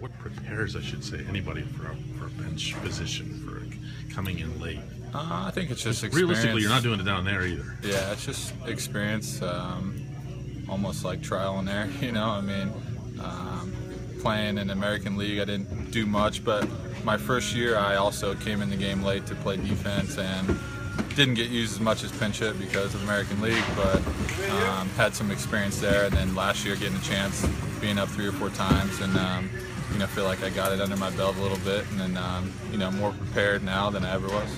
what prepares, I should say, anybody for a, for a bench position for coming in late? Uh, I think it's just experience. Realistically, you're not doing it down there either. Yeah, it's just experience, um, almost like trial and error. You know, I mean, um, playing in American League, I didn't do much, but my first year, I also came in the game late to play defense and didn't get used as much as pinch hit because of American League, but um, had some experience there. And then last year, getting a chance, being up three or four times, and um, you know, feel like I got it under my belt a little bit, and then um, you know, more prepared now than I ever was.